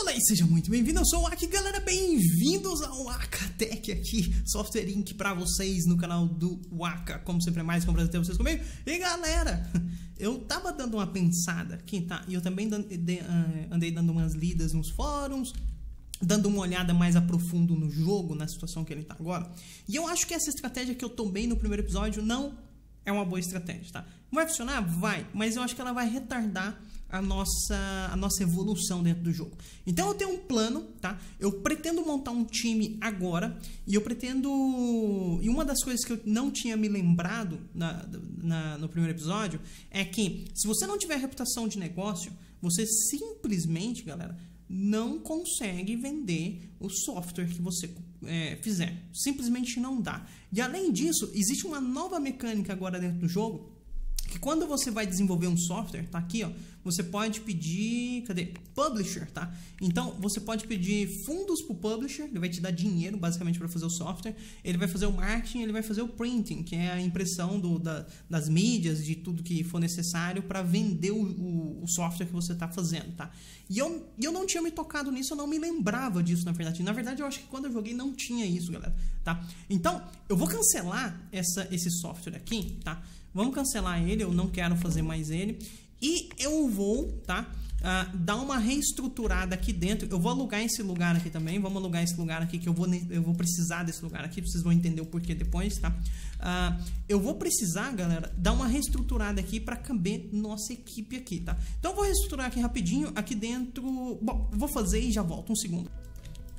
Olá e seja muito bem-vindo, eu sou o Aki, galera, bem-vindos ao Akatech aqui, Software Inc. pra vocês no canal do Waka, como sempre é mais um prazer ter vocês comigo. E galera, eu tava dando uma pensada aqui, tá? E eu também ah, andei dando umas lidas nos fóruns, dando uma olhada mais a profundo no jogo, na situação que ele tá agora. E eu acho que essa estratégia que eu tomei no primeiro episódio não é uma boa estratégia, tá? Vai funcionar? Vai, mas eu acho que ela vai retardar a nossa, a nossa evolução dentro do jogo. Então eu tenho um plano, tá? Eu pretendo montar um time agora e eu pretendo. E uma das coisas que eu não tinha me lembrado na, na, no primeiro episódio é que se você não tiver reputação de negócio, você simplesmente, galera, não consegue vender o software que você é, fizer. Simplesmente não dá. E além disso, existe uma nova mecânica agora dentro do jogo que quando você vai desenvolver um software, tá aqui, ó, você pode pedir, cadê? Publisher, tá? Então, você pode pedir fundos pro publisher, ele vai te dar dinheiro basicamente para fazer o software, ele vai fazer o marketing, ele vai fazer o printing, que é a impressão do, da, das mídias, de tudo que for necessário para vender o, o, o, software que você está fazendo, tá? E eu, eu não tinha me tocado nisso, eu não me lembrava disso, na verdade. Na verdade, eu acho que quando eu joguei não tinha isso, galera, tá? Então, eu vou cancelar essa, esse software aqui, tá? Vamos cancelar ele, eu não quero fazer mais ele. E eu vou, tá? Uh, dar uma reestruturada aqui dentro. Eu vou alugar esse lugar aqui também. Vamos alugar esse lugar aqui que eu vou, eu vou precisar desse lugar aqui. Vocês vão entender o porquê depois, tá? Uh, eu vou precisar, galera, dar uma reestruturada aqui para caber nossa equipe aqui, tá? Então eu vou reestruturar aqui rapidinho. Aqui dentro. Bom, vou fazer e já volto um segundo.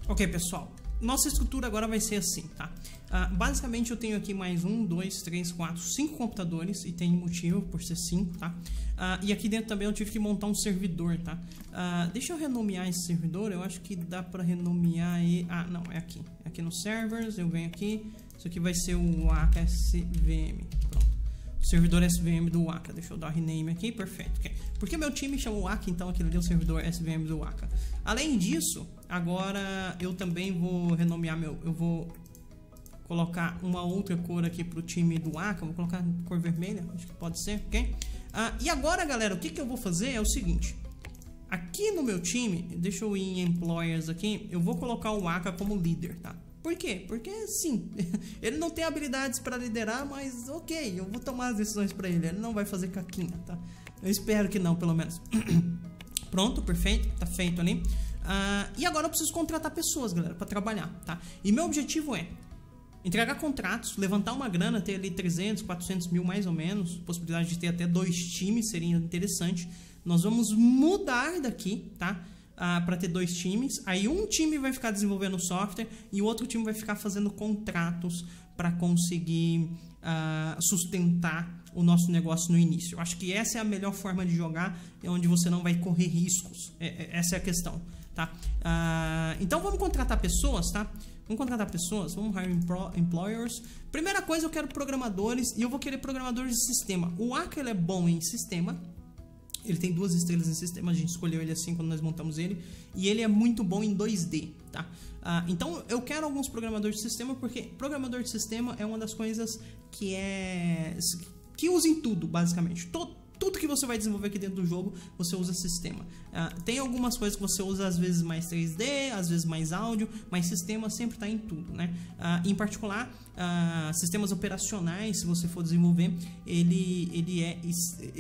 Ok, pessoal nossa estrutura agora vai ser assim, tá? Uh, basicamente eu tenho aqui mais um, dois, três, quatro, cinco computadores e tem motivo por ser cinco, tá? Uh, e aqui dentro também eu tive que montar um servidor, tá? Uh, deixa eu renomear esse servidor, eu acho que dá para renomear e... Ah, não, é aqui. É aqui no servers, eu venho aqui, isso aqui vai ser o AKSVM, pronto. servidor SVM do Waka, deixa eu dar rename aqui, perfeito. Okay. Porque meu time chamou Waka, então aquele ali é o servidor SVM do Waka. Além disso, agora eu também vou renomear meu. Eu vou colocar uma outra cor aqui pro time do Aka. Vou colocar cor vermelha, acho que pode ser, ok? Ah, e agora, galera, o que, que eu vou fazer é o seguinte. Aqui no meu time, deixa eu ir em Employers aqui, eu vou colocar o Aka como líder, tá? Por quê? Porque sim, ele não tem habilidades para liderar, mas ok, eu vou tomar as decisões para ele. Ele não vai fazer caquinha, tá? Eu espero que não, pelo menos. Pronto, perfeito, tá feito ali. Uh, e agora eu preciso contratar pessoas, galera, para trabalhar, tá? E meu objetivo é entregar contratos, levantar uma grana, ter ali 300, 400 mil mais ou menos, possibilidade de ter até dois times seria interessante. Nós vamos mudar daqui, tá? Uh, para ter dois times. Aí um time vai ficar desenvolvendo software e o outro time vai ficar fazendo contratos para conseguir uh, sustentar o nosso negócio no início. Eu acho que essa é a melhor forma de jogar, é onde você não vai correr riscos. É, é, essa é a questão, tá? Uh, então vamos contratar pessoas, tá? Vamos contratar pessoas, vamos hire employers. Primeira coisa, eu quero programadores e eu vou querer programadores de sistema. O Aka é bom em sistema, ele tem duas estrelas em sistema, a gente escolheu ele assim quando nós montamos ele. E ele é muito bom em 2D, tá? Ah, então eu quero alguns programadores de sistema, porque programador de sistema é uma das coisas que é que usa em tudo, basicamente. Todo, tudo que você vai desenvolver aqui dentro do jogo, você usa sistema. Uh, tem algumas coisas que você usa às vezes mais 3D, às vezes mais áudio, mas sistema sempre está em tudo, né? Uh, em particular, sistemas operacionais, se você for desenvolver, ele, ele é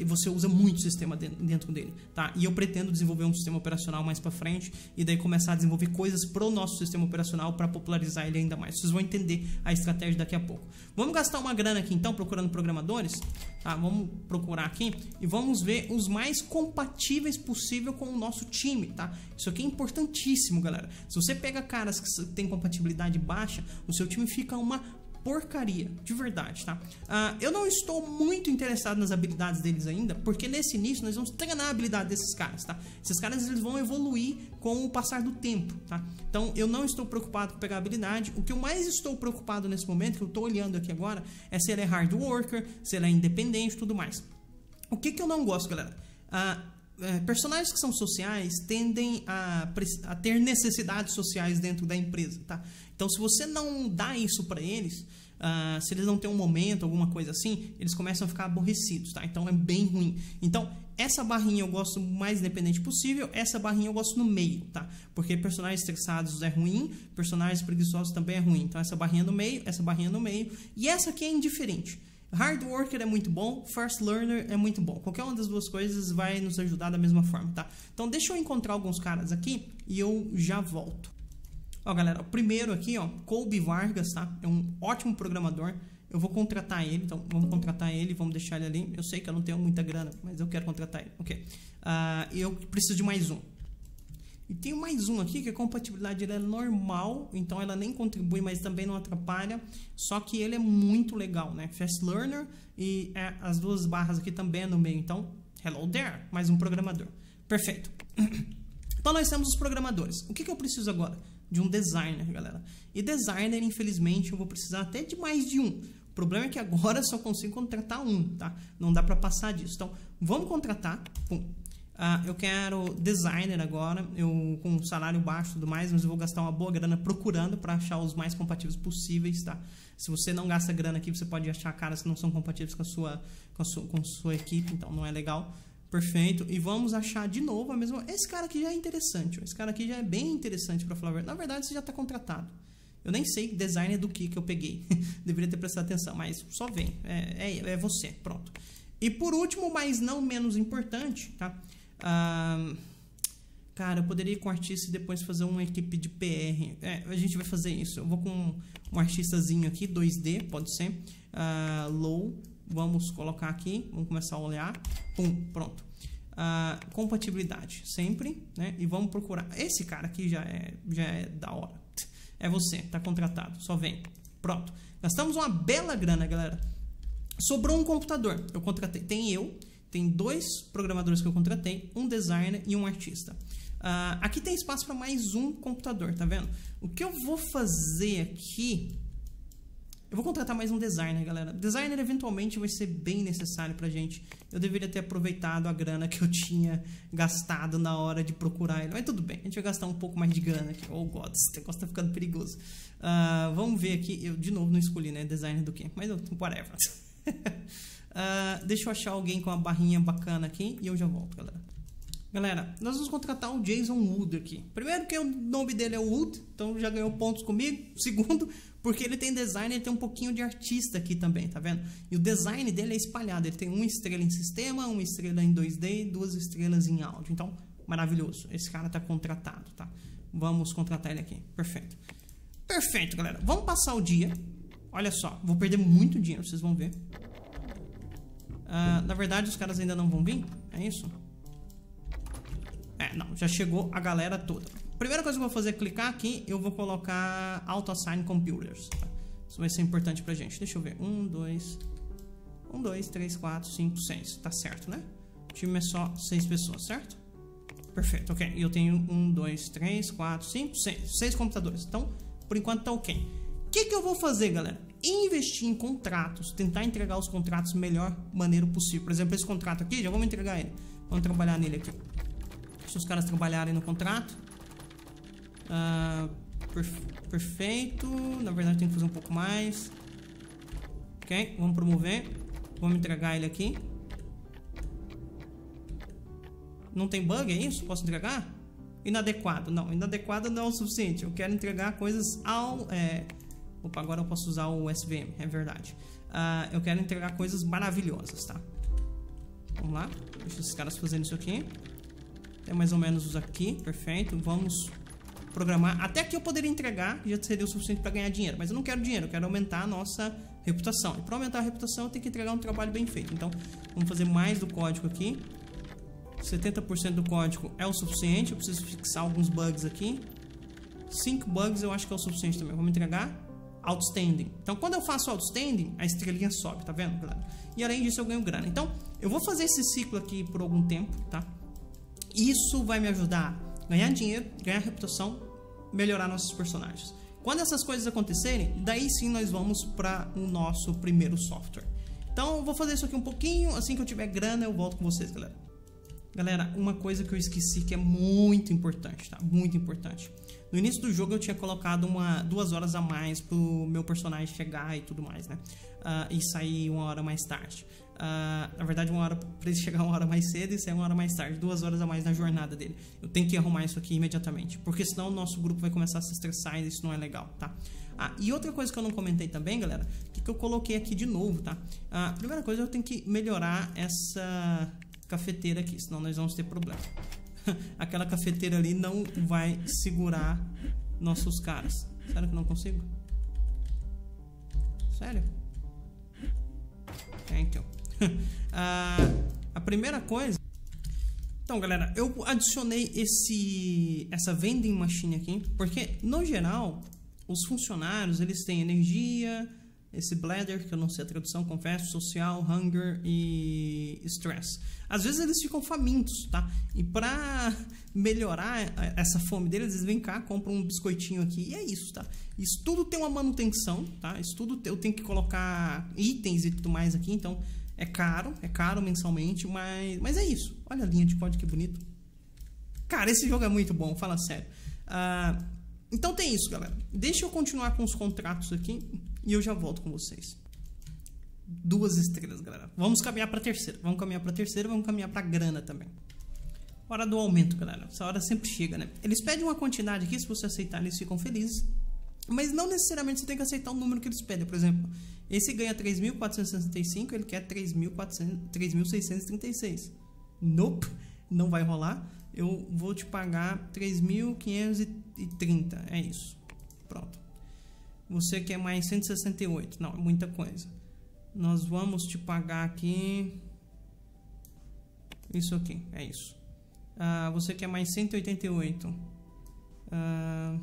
você usa muito sistema dentro dele, tá? E eu pretendo desenvolver um sistema operacional mais para frente e daí começar a desenvolver coisas pro nosso sistema operacional para popularizar ele ainda mais. Vocês vão entender a estratégia daqui a pouco. Vamos gastar uma grana aqui então procurando programadores, tá? Vamos procurar aqui e vamos ver os mais compatíveis possível com o nosso time, tá? Isso aqui é importantíssimo, galera. Se você pega caras que têm compatibilidade baixa, o seu time fica uma porcaria, de verdade, tá? Uh, eu não estou muito interessado nas habilidades deles ainda, porque nesse início nós vamos treinar a habilidade desses caras, tá? Esses caras eles vão evoluir com o passar do tempo, tá? Então eu não estou preocupado com pegar habilidade. O que eu mais estou preocupado nesse momento, que eu estou olhando aqui agora, é se ele é hard worker, se ele é independente, tudo mais. O que, que eu não gosto, galera? Uh, é, personagens que são sociais tendem a, a, ter necessidades sociais dentro da empresa, tá? Então, se você não dá isso para eles, uh, se eles não têm um momento, alguma coisa assim, eles começam a ficar aborrecidos, tá? Então, é bem ruim. Então, essa barrinha eu gosto mais independente possível, essa barrinha eu gosto no meio, tá? Porque personagens estressados é ruim, personagens preguiçosos também é ruim. Então essa barrinha no meio, essa barrinha no meio, e essa aqui é indiferente. Hard Worker é muito bom, First Learner é muito bom. Qualquer uma das duas coisas vai nos ajudar da mesma forma, tá? Então deixa eu encontrar alguns caras aqui e eu já volto. Ó, galera, o primeiro aqui, ó, Colby Vargas, tá? É um ótimo programador. Eu vou contratar ele, então vamos contratar ele, vamos deixar ele ali. Eu sei que eu não tenho muita grana, mas eu quero contratar ele. Ok. Uh, eu preciso de mais um. E tem mais um aqui que a compatibilidade é normal, então ela nem contribui, mas também não atrapalha. Só que ele é muito legal, né? Fast Learner e é, as duas barras aqui também é no meio. Então, hello there, mais um programador. Perfeito. Então nós temos os programadores. O que, que eu preciso agora? De um designer, galera. E designer, infelizmente, eu vou precisar até de mais de um. O problema é que agora eu só consigo contratar um, tá? Não dá para passar disso. Então, vamos contratar. Pum. Uh, eu quero designer agora, eu com um salário baixo e tudo mais, mas eu vou gastar uma boa grana procurando para achar os mais compatíveis possíveis, tá? Se você não gasta grana aqui, você pode achar caras que não são compatíveis com a sua, com a sua, com a sua equipe, então não é legal. Perfeito. E vamos achar de novo a mesma. Esse cara aqui já é interessante. Esse cara aqui já é bem interessante para falar a verdade. Na verdade, você já está contratado. Eu nem sei design do que que eu peguei. Deveria ter prestado atenção, mas só vem. É, é, é você. Pronto. E por último, mas não menos importante, tá? Ah, cara, eu poderia ir com um artista e depois fazer uma equipe de PR. É, a gente vai fazer isso. Eu vou com um artistazinho aqui, 2D, pode ser. Uh, low. Vamos colocar aqui. Vamos começar a olhar. Pum, pronto. Uh, compatibilidade, sempre, né? E vamos procurar. Esse cara aqui já é, já é da hora. É você, tá contratado. Só vem. Pronto. Gastamos uma bela grana, galera. Sobrou um computador. Eu contratei. Tem eu tem dois programadores que eu contratei, um designer e um artista. Uh, aqui tem espaço para mais um computador, tá vendo? O que eu vou fazer aqui... Eu vou contratar mais um designer, galera. Designer eventualmente vai ser bem necessário pra gente. Eu deveria ter aproveitado a grana que eu tinha gastado na hora de procurar ele. Mas tudo bem, a gente vai gastar um pouco mais de grana aqui. Oh, God, esse negócio tá ficando perigoso. Uh, vamos ver aqui. Eu, de novo, não escolhi, né? Designer do quê? Mas whatever. Uh, deixa eu achar alguém com uma barrinha bacana aqui e eu já volto, galera. Galera, nós vamos contratar o Jason Wood aqui. Primeiro que o nome dele é Wood, então já ganhou pontos comigo. Segundo, porque ele tem design, ele tem um pouquinho de artista aqui também, tá vendo? E o design dele é espalhado, ele tem uma estrela em sistema, uma estrela em 2D, duas estrelas em áudio. Então, maravilhoso. Esse cara tá contratado, tá? Vamos contratar ele aqui. Perfeito. Perfeito, galera. Vamos passar o dia. Olha só, vou perder muito dinheiro, vocês vão ver. Uh, na verdade, os caras ainda não vão vir? É isso? É, não. Já chegou a galera toda. Primeira coisa que eu vou fazer é clicar aqui. Eu vou colocar Auto Assign Computers. Tá? Isso vai ser importante pra gente. Deixa eu ver. Um, dois... Um, dois, três, quatro, cinco, seis. Tá certo, né? O time é só seis pessoas, certo? Perfeito, ok. E eu tenho um, dois, três, quatro, cinco, seis. Seis computadores. Então, por enquanto tá ok. Que, que eu vou fazer, galera? investir em contratos, tentar entregar os contratos melhor maneira possível. Por exemplo, esse contrato aqui, já vamos entregar ele. Vamos trabalhar nele aqui. Deixa os caras trabalharem no contrato. Uh, perfeito. Na verdade, tem que fazer um pouco mais. Ok, vamos promover. Vamos entregar ele aqui. Não tem bug, é isso? Posso entregar? Inadequado. Não, inadequado não é o suficiente. Eu quero entregar coisas ao... É, Opa, agora eu posso usar o SVM, é verdade. Uh, eu quero entregar coisas maravilhosas, tá? Vamos lá, deixa esses caras fazendo isso aqui. Tem mais ou menos os aqui, perfeito. Vamos programar. Até aqui eu poderia entregar, já seria o suficiente para ganhar dinheiro. Mas eu não quero dinheiro, eu quero aumentar a nossa reputação. E para aumentar a reputação eu tenho que entregar um trabalho bem feito. Então, vamos fazer mais do código aqui. 70% do código é o suficiente. Eu preciso fixar alguns bugs aqui. 5 bugs eu acho que é o suficiente também. Vamos entregar outstanding. Então, quando eu faço outstanding, a estrelinha sobe, tá vendo, galera? E além disso, eu ganho grana. Então, eu vou fazer esse ciclo aqui por algum tempo, tá? Isso vai me ajudar a ganhar dinheiro, ganhar reputação, melhorar nossos personagens. Quando essas coisas acontecerem, daí sim nós vamos para o nosso primeiro software. Então, eu vou fazer isso aqui um pouquinho, assim que eu tiver grana, eu volto com vocês, galera. Galera, uma coisa que eu esqueci que é muito importante, tá? Muito importante. No início do jogo eu tinha colocado uma, duas horas a mais pro meu personagem chegar e tudo mais, né? Uh, e sair uma hora mais tarde. Uh, na verdade, uma hora para ele chegar uma hora mais cedo e sair uma hora mais tarde, duas horas a mais na jornada dele. Eu tenho que arrumar isso aqui imediatamente, porque senão o nosso grupo vai começar a se estressar e isso não é legal, tá? Ah, e outra coisa que eu não comentei também, galera, que, que eu coloquei aqui de novo, tá? A ah, primeira coisa, eu tenho que melhorar essa cafeteira aqui, senão nós vamos ter problema. Aquela cafeteira ali não vai segurar nossos caras. Sério que não consigo? Sério? Thank you. ah, a primeira coisa. Então, galera, eu adicionei esse essa vending machine aqui, porque no geral os funcionários eles têm energia, esse bladder, que eu não sei a tradução, confesso, social, hunger e stress. Às vezes eles ficam famintos, tá? E para melhorar essa fome deles, eles vêm cá, compram um biscoitinho aqui e é isso, tá? Isso tudo tem uma manutenção, tá? Isso tudo eu tenho que colocar itens e tudo mais aqui, então é caro, é caro mensalmente, mas, mas é isso. Olha a linha de código que bonito. Cara, esse jogo é muito bom, fala sério. Uh, então tem isso, galera. Deixa eu continuar com os contratos aqui e eu já volto com vocês. Duas estrelas, galera. Vamos caminhar para terceira. Vamos caminhar para terceira, vamos caminhar para grana também. Hora do aumento, galera. Essa hora sempre chega, né? Eles pedem uma quantidade aqui, se você aceitar, eles ficam felizes. Mas não necessariamente você tem que aceitar o número que eles pedem. Por exemplo, esse ganha 3.465, ele quer 3.636. Nope, não vai rolar. Eu vou te pagar 3.530. É isso. Pronto. Você quer mais 168. Não, é muita coisa. Nós vamos te pagar aqui. Isso aqui, é isso. Uh, você quer mais 188. Uh, ah,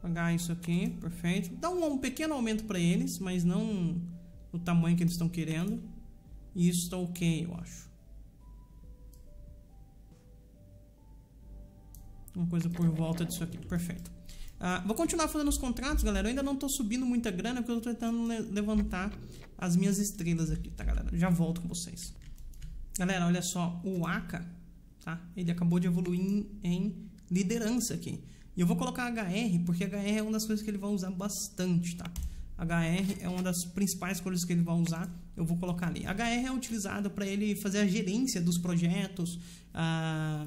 pagar isso aqui, perfeito. Dá um, um pequeno aumento para eles, mas não no tamanho que eles estão querendo. E isso está ok, eu acho. Uma coisa por volta disso aqui, perfeito. Ah, vou continuar fazendo os contratos, galera. Eu ainda não estou subindo muita grana porque eu estou tentando le levantar as minhas estrelas aqui, tá, galera? Já volto com vocês. Galera, olha só. O Aka, tá? Ele acabou de evoluir em, em liderança aqui. E eu vou colocar HR porque HR é uma das coisas que ele vai usar bastante, tá? HR é uma das principais coisas que ele vai usar. Eu vou colocar ali. HR é utilizado para ele fazer a gerência dos projetos, ah,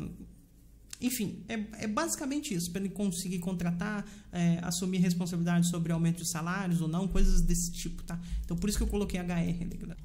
enfim, é, é basicamente isso, para ele conseguir contratar, é, assumir responsabilidade sobre aumento de salários ou não, coisas desse tipo, tá? Então por isso que eu coloquei HR, galera.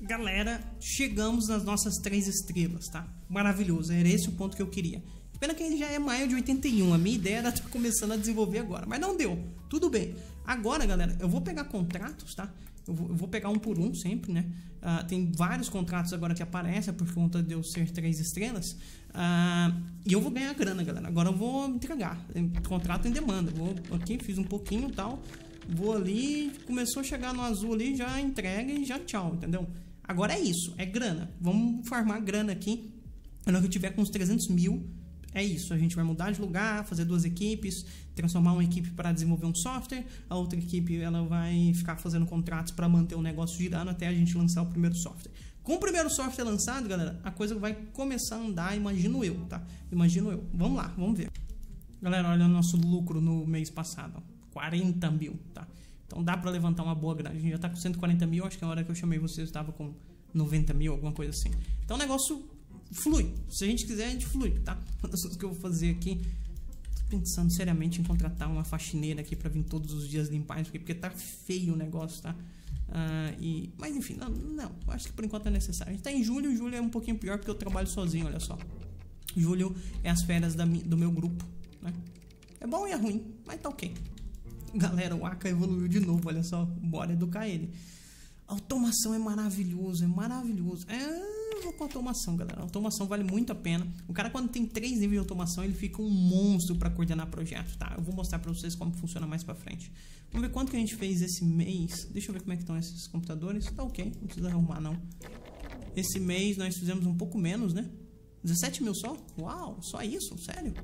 Galera, chegamos nas nossas três estrelas, tá? Maravilhoso, era esse o ponto que eu queria. Pena que ele já é maio de 81, a minha ideia era estar começando a desenvolver agora, mas não deu, tudo bem. Agora, galera, eu vou pegar contratos, tá? Eu vou, pegar um por um sempre, né? Uh, tem vários contratos agora que aparecem por conta de eu ser três estrelas. Uh, e eu vou ganhar grana, galera. Agora eu vou entregar. Contrato em demanda. Vou aqui, fiz um pouquinho e tal. Vou ali, começou a chegar no azul ali, já entrega e já tchau, entendeu? Agora é isso, é grana. Vamos farmar grana aqui. Quando eu tiver com uns 300 mil, é isso. A gente vai mudar de lugar, fazer duas equipes, transformar uma equipe para desenvolver um software, a outra equipe ela vai ficar fazendo contratos para manter o negócio girando até a gente lançar o primeiro software. Com o primeiro software lançado, galera, a coisa vai começar a andar, imagino eu, tá? Imagino eu. Vamos lá, vamos ver. Galera, olha o nosso lucro no mês passado, ó, 40 mil, tá? Então dá para levantar uma boa grana. A gente já tá com 140 mil, acho que na hora que eu chamei vocês estava com 90 mil, alguma coisa assim. Então o negócio flui. Se a gente quiser, a gente flui, tá? Uma das coisas que eu vou fazer aqui. Tô pensando seriamente em contratar uma faxineira aqui para vir todos os dias limpar isso aqui, porque tá feio o negócio, tá? Uh, e, mas enfim, não, não, acho que por enquanto é necessário. A gente tá em julho, julho é um pouquinho pior porque eu trabalho sozinho, olha só. Julho é as férias da, do meu grupo, né? É bom e é ruim, mas tá ok. Galera, o Aka evoluiu de novo, olha só, bora educar ele. automação é maravilhoso, é maravilhoso. É vou com automação, galera. Automação vale muito a pena. O cara, quando tem três níveis de automação, ele fica um monstro para coordenar projetos, tá? Eu vou mostrar para vocês como funciona mais para frente. Vamos ver quanto que a gente fez esse mês. Deixa eu ver como é que estão esses computadores. Tá ok, não precisa arrumar, não. Esse mês nós fizemos um pouco menos, né? 17 mil só? Uau, só isso? Sério?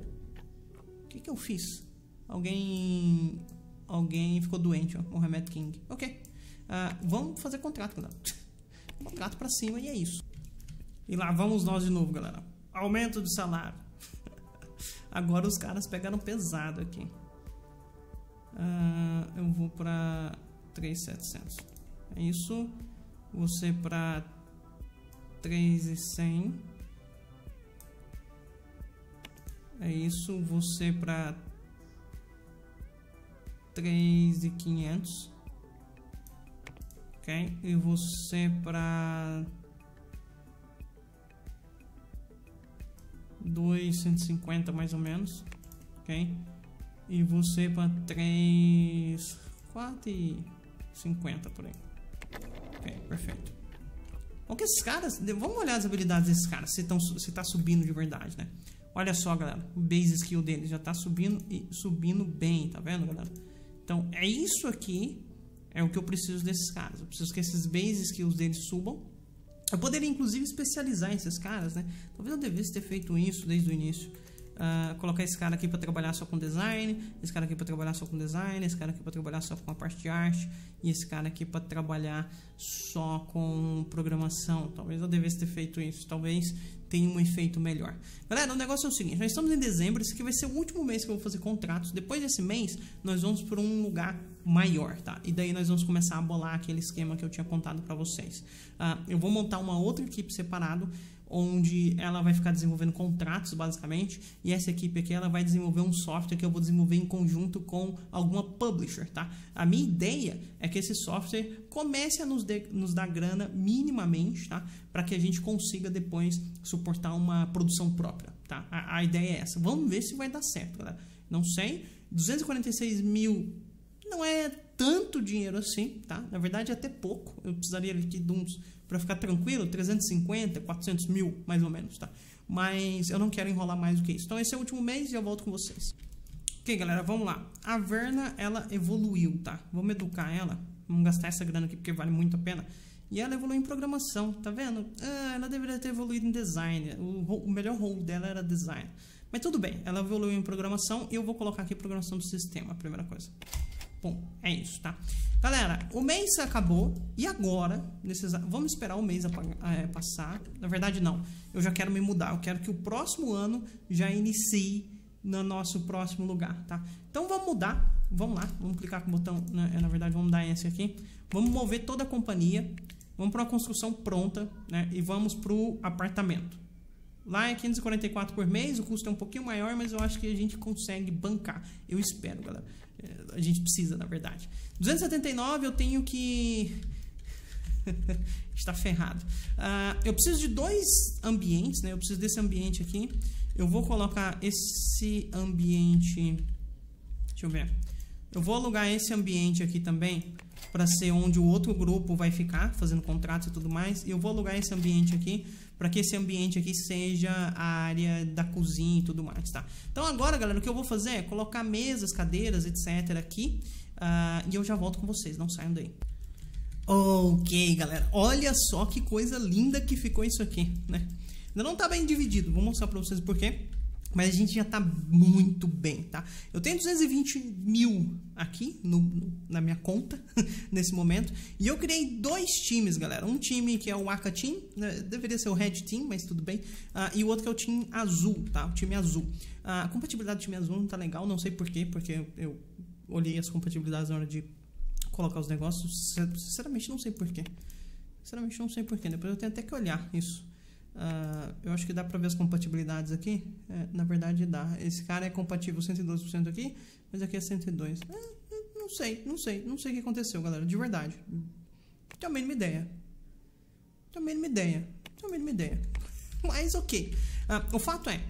O que que eu fiz? Alguém... Alguém ficou doente, ó. Mohamed King. Ok. Uh, vamos fazer contrato, galera. contrato para cima e é isso. E lá vamos nós de novo, galera. Aumento de salário. Agora os caras pegaram pesado aqui. Uh, eu vou para 3,700. É isso. Você para 3,100. É isso. Você para 3,500. Ok? E você para 250 mais ou menos, ok? E você para 3, 4 e 50 por aí. Ok, perfeito. Ok, esses caras, vamos olhar as habilidades desses caras, se, tão, se tá subindo de verdade, né? Olha só, galera, o base skill dele já tá subindo e subindo bem, tá vendo, galera? Então, é isso aqui, é o que eu preciso desses caras. Eu preciso que esses base skills deles subam eu poderia, inclusive, especializar esses caras, né? Talvez eu devesse ter feito isso desde o início. Uh, colocar esse cara aqui para trabalhar só com design, esse cara aqui para trabalhar só com design, esse cara aqui para trabalhar só com a parte de arte e esse cara aqui para trabalhar só com programação. Talvez eu devesse ter feito isso, talvez tenha um efeito melhor. Galera, o negócio é o seguinte: nós estamos em dezembro, esse aqui vai ser o último mês que eu vou fazer contratos. Depois desse mês, nós vamos para um lugar maior, tá? E daí nós vamos começar a bolar aquele esquema que eu tinha contado para vocês. Uh, eu vou montar uma outra equipe separado onde ela vai ficar desenvolvendo contratos basicamente e essa equipe aqui ela vai desenvolver um software que eu vou desenvolver em conjunto com alguma publisher, tá? A minha ideia é que esse software comece a nos, de, nos dar grana minimamente, tá? Para que a gente consiga depois suportar uma produção própria, tá? A, a ideia é essa. Vamos ver se vai dar certo, galera. Não sei. 246 mil não é tanto dinheiro assim, tá? Na verdade até pouco. Eu precisaria de uns, para ficar tranquilo, 350, 400 mil, mais ou menos, tá? Mas eu não quero enrolar mais do que isso. Então esse é o último mês e eu volto com vocês. Ok, galera, vamos lá. A Verna, ela evoluiu, tá? Vamos educar ela. Vamos gastar essa grana aqui porque vale muito a pena. E ela evoluiu em programação, tá vendo? Ah, ela deveria ter evoluído em design. O, o melhor role dela era design. Mas tudo bem, ela evoluiu em programação e eu vou colocar aqui programação do sistema, a primeira coisa. Bom, é isso, tá? Galera, o mês acabou e agora, nesses, vamos esperar o mês é, passar. Na verdade, não. Eu já quero me mudar. Eu quero que o próximo ano já inicie no nosso próximo lugar, tá? Então vamos mudar. Vamos lá. Vamos clicar com o botão. Né? Na verdade, vamos dar esse aqui. Vamos mover toda a companhia. Vamos para uma construção pronta, né? E vamos para o apartamento. Lá é 544 por mês, o custo é um pouquinho maior, mas eu acho que a gente consegue bancar. Eu espero, galera. É, a gente precisa, na verdade. 279 eu tenho que. Está ferrado. Uh, eu preciso de dois ambientes, né? Eu preciso desse ambiente aqui. Eu vou colocar esse ambiente. Deixa eu ver. Eu vou alugar esse ambiente aqui também para ser onde o outro grupo vai ficar fazendo contratos e tudo mais. E eu vou alugar esse ambiente aqui para que esse ambiente aqui seja a área da cozinha e tudo mais, tá? Então agora, galera, o que eu vou fazer é colocar mesas, cadeiras, etc aqui uh, e eu já volto com vocês, não saiam daí. Ok, galera, olha só que coisa linda que ficou isso aqui, né? Ainda não tá bem dividido, vou mostrar para vocês por quê. Mas a gente já está muito bem, tá? Eu tenho 220 mil aqui no, no, na minha conta nesse momento. E eu criei dois times, galera. Um time que é o Aka Team, né? deveria ser o Red Team, mas tudo bem. Uh, e o outro que é o time azul, tá? O time azul. Uh, a compatibilidade do time azul não tá legal, não sei porquê, porque eu, eu olhei as compatibilidades na hora de colocar os negócios. Sinceramente, não sei porquê. Sinceramente, não sei porquê. Depois eu tenho até que olhar isso. Uh, eu acho que dá para ver as compatibilidades aqui. É, na verdade, dá. Esse cara é compatível 112% aqui, mas aqui é 102%. É, não sei, não sei. Não sei o que aconteceu, galera. De verdade. Tenho a mínima ideia. Tenho a mínima ideia. Tenho a mínima ideia. Mas ok. Uh, o fato é,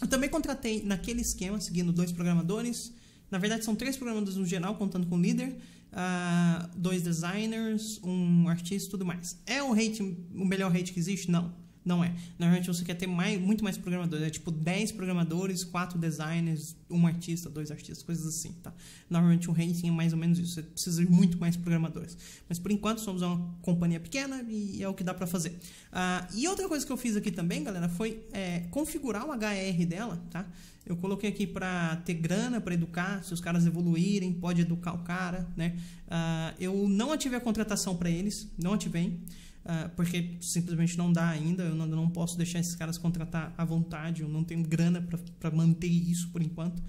eu também contratei naquele esquema, seguindo dois programadores. Na verdade, são três programadores no geral, contando com o líder. Uh, dois designers, um artista e tudo mais. É o rate, o melhor rate que existe? Não. Não é. Normalmente você quer ter mais, muito mais programadores. É tipo 10 programadores, 4 designers, um artista, dois artistas, coisas assim, tá? Normalmente o rating é mais ou menos isso. Você precisa de muito mais programadores. Mas por enquanto somos uma companhia pequena e é o que dá para fazer. Uh, e outra coisa que eu fiz aqui também, galera, foi é, configurar o HR dela, tá? Eu coloquei aqui para ter grana para educar, se os caras evoluírem, pode educar o cara, né? Uh, eu não ativei a contratação para eles, não ativei. Uh, porque simplesmente não dá ainda. Eu não, não posso deixar esses caras contratar à vontade. Eu não tenho grana para manter isso por enquanto.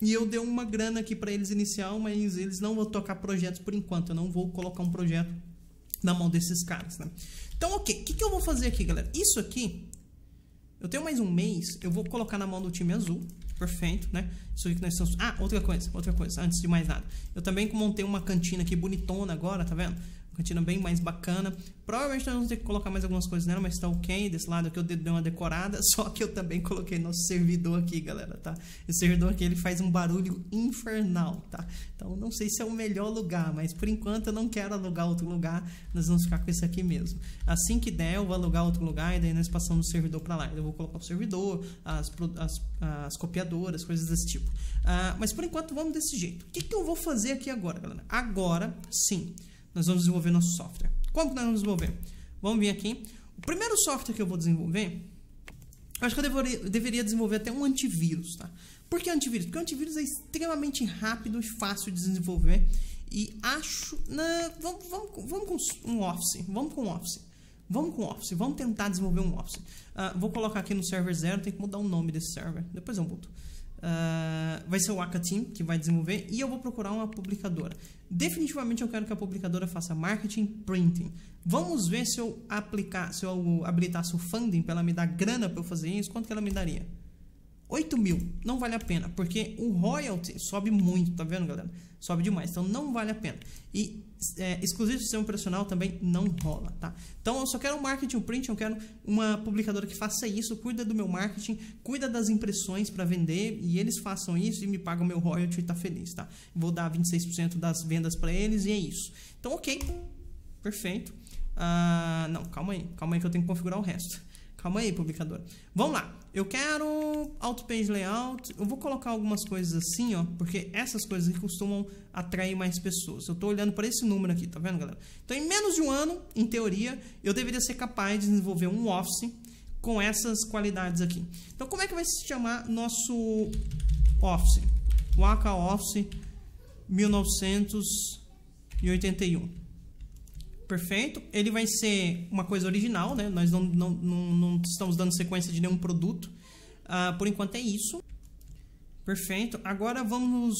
E eu dei uma grana aqui para eles inicial, mas eles não vão tocar projetos por enquanto. Eu não vou colocar um projeto na mão desses caras, né? Então, ok. O que, que eu vou fazer aqui, galera? Isso aqui, eu tenho mais um mês. Eu vou colocar na mão do time azul. Perfeito, né? Isso aqui que nós estamos... Ah, outra coisa, outra coisa, antes de mais nada. Eu também montei uma cantina aqui bonitona agora, tá vendo? Cantina bem mais bacana. Provavelmente nós vamos ter que colocar mais algumas coisas nela, mas tá ok. Desse lado aqui eu dei uma decorada, só que eu também coloquei nosso servidor aqui, galera, tá? Esse servidor aqui ele faz um barulho infernal, tá? Então não sei se é o melhor lugar, mas por enquanto eu não quero alugar outro lugar. Nós vamos ficar com esse aqui mesmo. Assim que der, eu vou alugar outro lugar e daí nós passamos o servidor para lá. Eu vou colocar o servidor, as, as, as copiadoras, coisas desse tipo. Uh, mas por enquanto vamos desse jeito. O que, que eu vou fazer aqui agora, galera? Agora sim nós vamos desenvolver nosso software. Como que nós vamos desenvolver? Vamos vir aqui. O primeiro software que eu vou desenvolver, eu acho que eu deveria, eu deveria desenvolver até um antivírus, tá? Por que antivírus? Porque antivírus é extremamente rápido e fácil de desenvolver. E acho. Na, vamos, vamos, vamos com um Office. Vamos com Office. Vamos com Office. Vamos tentar desenvolver um Office. Uh, vou colocar aqui no server zero. Tem que mudar o nome desse server. Depois eu mudo. Uh, vai ser o Aka Team que vai desenvolver e eu vou procurar uma publicadora. Definitivamente eu quero que a publicadora faça marketing printing. Vamos ver se eu aplicar, se eu habilitasse o funding para ela me dar grana para eu fazer isso, quanto que ela me daria? 8 mil, não vale a pena, porque o royalty sobe muito, tá vendo, galera? Sobe demais, então não vale a pena. E é, exclusivo sistema operacional também não rola, tá? Então eu só quero um marketing print, eu quero uma publicadora que faça isso, cuida do meu marketing, cuida das impressões para vender e eles façam isso e me pagam meu royalty e tá feliz, tá? Vou dar 26% das vendas para eles e é isso. Então, ok, perfeito. Uh, não, calma aí, calma aí que eu tenho que configurar o resto. Calma aí, publicador. Vamos lá. Eu quero auto page layout. Eu vou colocar algumas coisas assim, ó, porque essas coisas costumam atrair mais pessoas. Eu estou olhando para esse número aqui, tá vendo, galera? Então, em menos de um ano, em teoria, eu deveria ser capaz de desenvolver um office com essas qualidades aqui. Então, como é que vai se chamar nosso office? Waka Office 1981 perfeito. Ele vai ser uma coisa original, né? Nós não, não, não, não estamos dando sequência de nenhum produto. Uh, por enquanto é isso. Perfeito. Agora vamos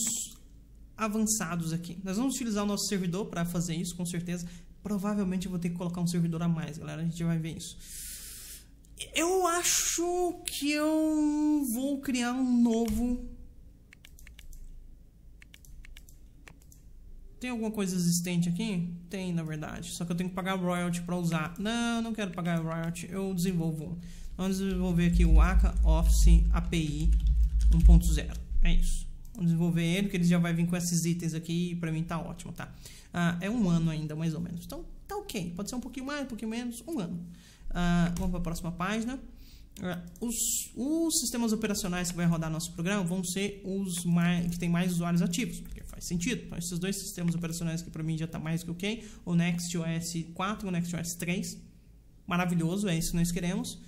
avançados aqui. Nós vamos utilizar o nosso servidor para fazer isso, com certeza. Provavelmente eu vou ter que colocar um servidor a mais, galera. A gente vai ver isso. Eu acho que eu vou criar um novo Tem alguma coisa existente aqui? Tem, na verdade. Só que eu tenho que pagar royalty para usar. Não, não quero pagar royalty. Eu desenvolvo. Vamos desenvolver aqui o Aka Office API 1.0. É isso. Vamos desenvolver ele, porque ele já vai vir com esses itens aqui e para mim tá ótimo, tá? Ah, é um ano ainda, mais ou menos. Então, tá ok. Pode ser um pouquinho mais, um pouquinho menos. Um ano. Ah, vamos para a próxima página. Ah, os, os sistemas operacionais que vai rodar nosso programa vão ser os mais, que tem mais usuários ativos, porque faz sentido. Então, esses dois sistemas operacionais que para mim já está mais que ok, o NextOS 4 e o NextOS 3, maravilhoso, é isso que nós queremos.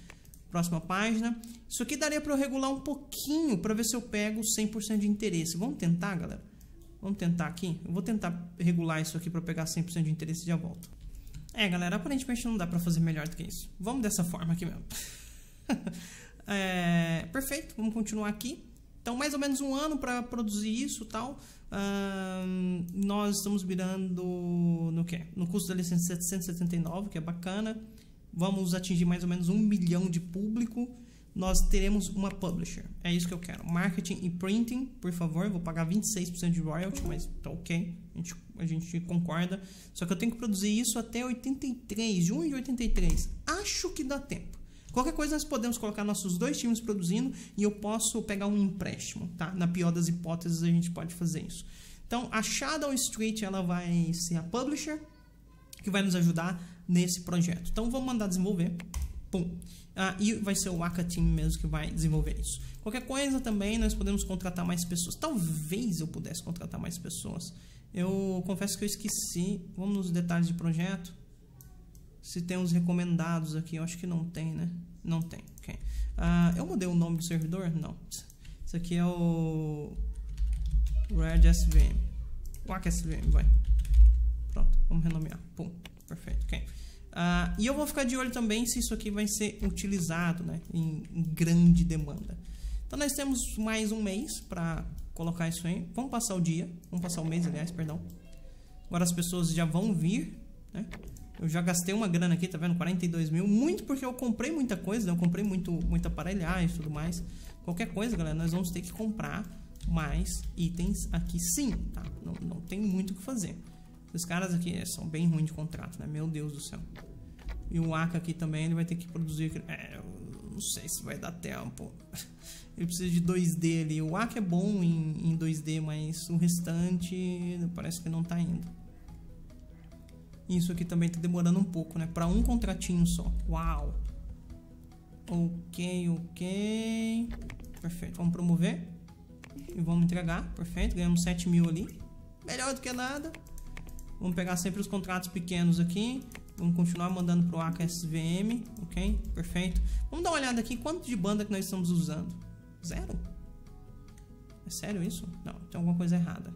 Próxima página. Isso aqui daria para eu regular um pouquinho para ver se eu pego 100% de interesse. Vamos tentar, galera? Vamos tentar aqui? Eu vou tentar regular isso aqui para pegar 100% de interesse e já volto. É, galera, aparentemente não dá para fazer melhor do que isso. Vamos dessa forma aqui mesmo. é, perfeito, vamos continuar aqui. Então, mais ou menos um ano para produzir isso tal. Uh, nós estamos virando no que? No custo da licença 779, que é bacana. Vamos atingir mais ou menos um milhão de público. Nós teremos uma publisher. É isso que eu quero. Marketing e printing, por favor. Vou pagar 26% de royalty, mas tá ok. A gente, a gente concorda. Só que eu tenho que produzir isso até 83, junho de 83. Acho que dá tempo. Qualquer coisa nós podemos colocar nossos dois times produzindo e eu posso pegar um empréstimo, tá? Na pior das hipóteses a gente pode fazer isso. Então a Shadow Street ela vai ser a publisher que vai nos ajudar nesse projeto. Então vamos mandar desenvolver. Pum. Ah, e vai ser o Aka Team mesmo que vai desenvolver isso. Qualquer coisa também nós podemos contratar mais pessoas. Talvez eu pudesse contratar mais pessoas. Eu confesso que eu esqueci. Vamos nos detalhes de projeto. Se tem os recomendados aqui, eu acho que não tem, né? Não tem. Okay. Uh, eu mudei o nome do servidor? Não. Isso aqui é o Red SVM. WAC SVM, vai. Pronto, vamos renomear. Pum, perfeito. Okay. Uh, e eu vou ficar de olho também se isso aqui vai ser utilizado né, em, em grande demanda. Então nós temos mais um mês para colocar isso aí. Vamos passar o dia, vamos passar o mês, aliás, perdão. Agora as pessoas já vão vir, né? Eu já gastei uma grana aqui, tá vendo? 42 mil. Muito porque eu comprei muita coisa, né? Eu comprei muito, muita aparelhagem e tudo mais. Qualquer coisa, galera, nós vamos ter que comprar mais itens aqui sim, tá? Não, não tem muito o que fazer. Os caras aqui é, são bem ruins de contrato, né? Meu Deus do céu. E o Aka aqui também, ele vai ter que produzir... É, não sei se vai dar tempo. Ele precisa de 2D ali. O Aka é bom em, em 2D, mas o restante parece que não tá indo. Isso aqui também tá demorando um pouco, né? Para um contratinho só. Uau! Ok, ok. Perfeito. Vamos promover. E vamos entregar. Perfeito. Ganhamos 7 mil ali. Melhor do que nada. Vamos pegar sempre os contratos pequenos aqui. Vamos continuar mandando para o AKSVM. Ok? Perfeito. Vamos dar uma olhada aqui. Quanto de banda que nós estamos usando? Zero? É sério isso? Não, tem alguma coisa errada.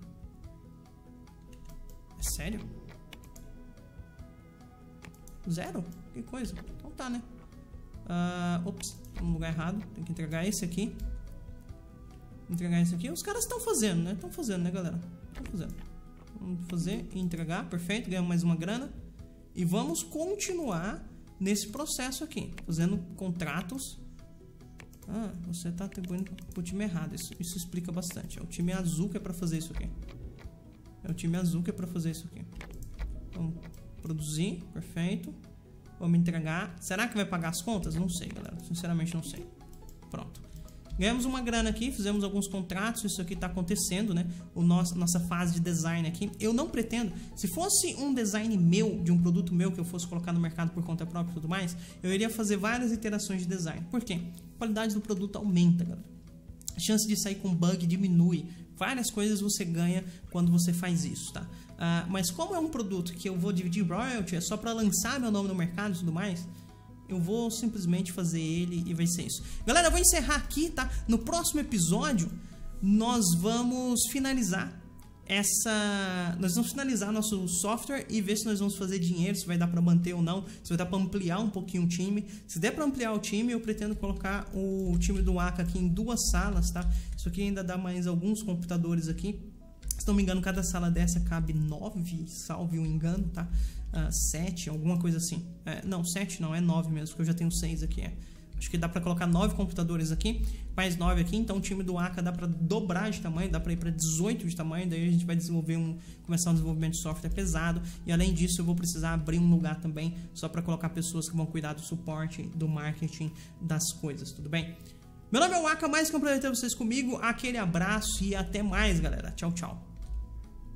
É sério? Zero? Que coisa. Então tá, né? Uh, ops, no lugar errado. Tem que entregar esse aqui. Entregar esse aqui. Os caras estão fazendo, né? Estão fazendo, né, galera? Estão fazendo. Vamos fazer e entregar. Perfeito. Ganhamos mais uma grana. E vamos continuar nesse processo aqui. Fazendo contratos. Ah, você está atribuindo pro time errado. Isso, isso explica bastante. É o time azul que é para fazer isso aqui. É o time azul que é para fazer isso aqui. Vamos Produzir, perfeito. Vamos entregar. Será que vai pagar as contas? Não sei, galera. Sinceramente, não sei. Pronto. Ganhamos uma grana aqui, fizemos alguns contratos, isso aqui está acontecendo, né? O nosso, nossa fase de design aqui. Eu não pretendo, se fosse um design meu, de um produto meu que eu fosse colocar no mercado por conta própria e tudo mais, eu iria fazer várias iterações de design. Por quê? A qualidade do produto aumenta, galera. A chance de sair com bug diminui. Várias coisas você ganha quando você faz isso, tá? Uh, mas como é um produto que eu vou dividir royalty, é só para lançar meu nome no mercado e tudo mais, eu vou simplesmente fazer ele e vai ser isso. Galera, eu vou encerrar aqui, tá? No próximo episódio, nós vamos finalizar essa nós vamos finalizar nosso software e ver se nós vamos fazer dinheiro, se vai dar para manter ou não, se vai dar para ampliar um pouquinho o time. Se der para ampliar o time, eu pretendo colocar o time do Aka aqui em duas salas, tá? Isso aqui ainda dá mais alguns computadores aqui. Se não me engano, cada sala dessa cabe nove, salve o engano, tá? Uh, sete, alguma coisa assim. É, não, sete não, é nove mesmo, porque eu já tenho seis aqui, é. Acho que dá para colocar nove computadores aqui, mais nove aqui. Então o time do Aka dá para dobrar de tamanho, dá para ir para 18 de tamanho. Daí a gente vai desenvolver um, começar um desenvolvimento de software pesado. E além disso, eu vou precisar abrir um lugar também só para colocar pessoas que vão cuidar do suporte, do marketing, das coisas. Tudo bem? Meu nome é Waka, mais que um prazer ter vocês comigo. Aquele abraço e até mais, galera. Tchau, tchau.